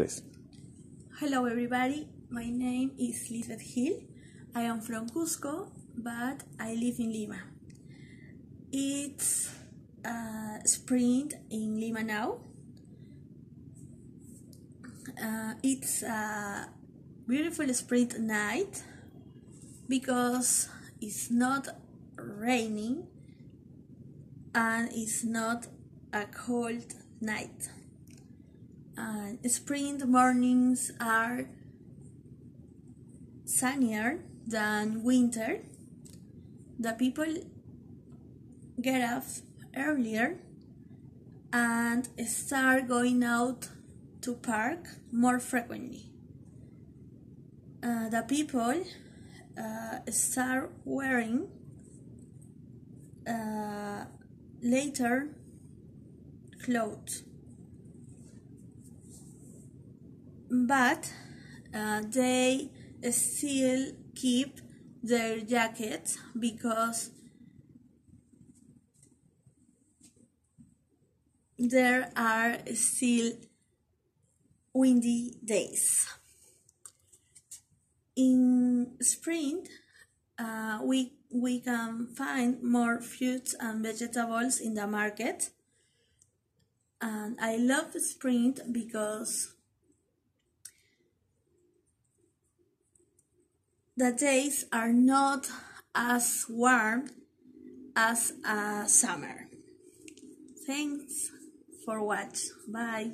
please. Hello, everybody. My name is Lisbeth Hill. I am from Cusco, but I live in Lima. It's uh, spring in Lima now. Uh, it's a beautiful spring night because it's not raining and it's not a cold night. Uh, spring mornings are sunnier than winter. The people get up earlier and start going out to park more frequently. Uh, the people uh, start wearing uh, later clothes but uh, they still keep their jackets because there are still windy days. In spring, uh, we, we can find more fruits and vegetables in the market. And I love spring because the days are not as warm as a summer. Thanks for watching. Bye.